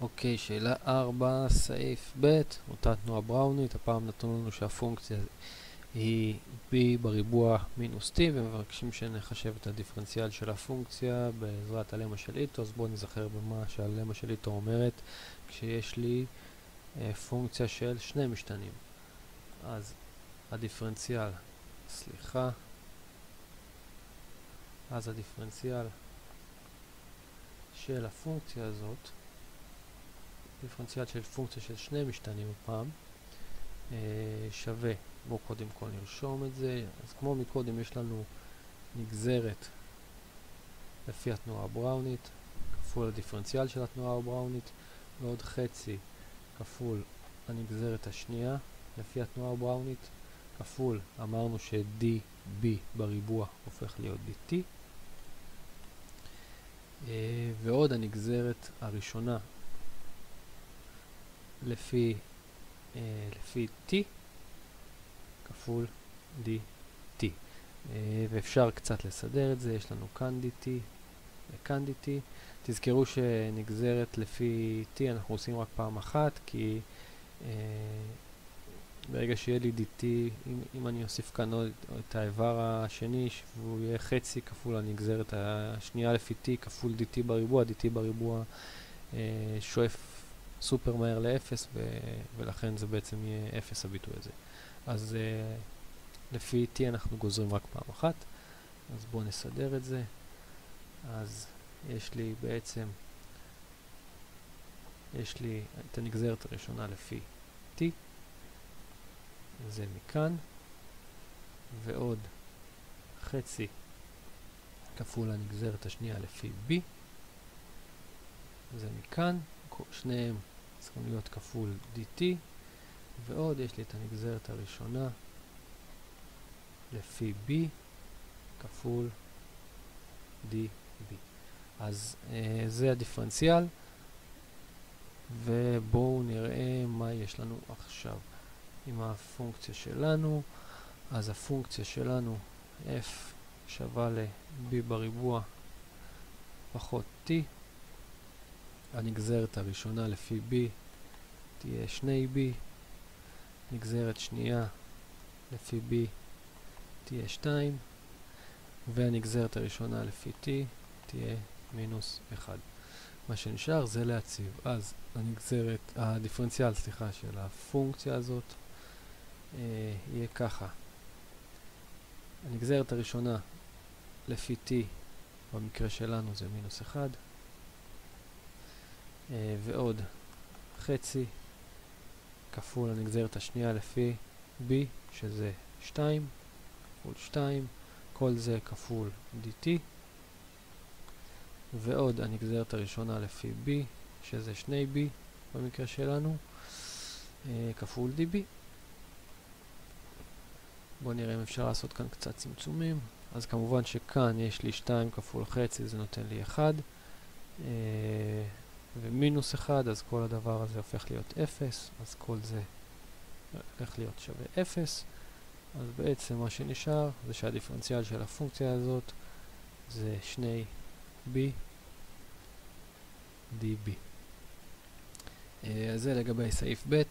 אוקיי, שאלה 4, סעיף ב', אותה תנועה בראונית, הפעם נתנו לנו שהפונקציה היא b בריבוע מינוס t, ומבקשים שנחשב את הדיפרנציאל של הפונקציה בעזרת הלמה של איטו, אז בואו נזכר במה שהלמה של איטו אומרת כשיש לי אה, פונקציה של שני משתנים. אז הדיפרנציאל, סליחה, אז הדיפרנציאל של הפונקציה הזאת דיפרנציאל של פונקציה של שני משתנים הפעם אה, שווה, בואו קודם כל נרשום את זה, אז כמו מקודם יש לנו נגזרת לפי התנועה הבראונית כפול הדיפרנציאל של התנועה הבראונית ועוד חצי כפול הנגזרת השנייה לפי התנועה הבראונית כפול, אמרנו ש-db בריבוע הופך להיות dt אה, ועוד הנגזרת הראשונה לפי, אה, לפי t כפול dt. אה, ואפשר קצת לסדר את זה, יש לנו כאן dt וכאן dt. תזכרו שנגזרת לפי t אנחנו עושים רק פעם אחת, כי אה, ברגע שיהיה לי dt, אם, אם אני אוסיף כאן עוד את האיבר השני, שהוא יהיה חצי כפול הנגזרת השנייה לפי t כפול dt בריבוע, dt בריבוע אה, שואף סופר מהר לאפס, ולכן זה בעצם יהיה אפס הביטוי הזה. אז uh, לפי t אנחנו גוזרים רק פעם אחת, אז בואו נסדר את זה. אז יש לי בעצם, יש לי את הנגזרת הראשונה לפי t, זה מכאן, ועוד חצי כפול הנגזרת השנייה לפי b, זה מכאן. שניהם צריכים להיות כפול dt, ועוד יש לי את הנגזרת הראשונה לפי b כפול db. אז אה, זה הדיפרנציאל, ובואו נראה מה יש לנו עכשיו עם הפונקציה שלנו. אז הפונקציה שלנו f שווה ל-b בריבוע פחות t. הנגזרת הראשונה לפי b תהיה 2b, נגזרת שנייה לפי b תהיה 2, והנגזרת הראשונה לפי t תהיה מינוס 1. מה שנשאר זה להציב. אז הנגזרת, הדיפרנציאל, סליחה, של הפונקציה הזאת אה, יהיה ככה. הנגזרת הראשונה לפי t במקרה שלנו זה מינוס 1. אה, ועוד חצי כפול הנגזרת השנייה לפי b, שזה 2, כפול 2, כל זה כפול dt, ועוד הנגזרת הראשונה לפי b, שזה 2b במקרה שלנו, אה, כפול db. בואו נראה אם אפשר לעשות כאן קצת צמצומים. אז כמובן שכאן יש לי 2 כפול חצי, זה נותן לי 1. ומינוס 1, אז כל הדבר הזה הופך להיות 0, אז כל זה הולך להיות שווה 0. אז בעצם מה שנשאר זה שהדיפרנציאל של הפונקציה הזאת זה 2b db. אז זה לגבי סעיף ב'.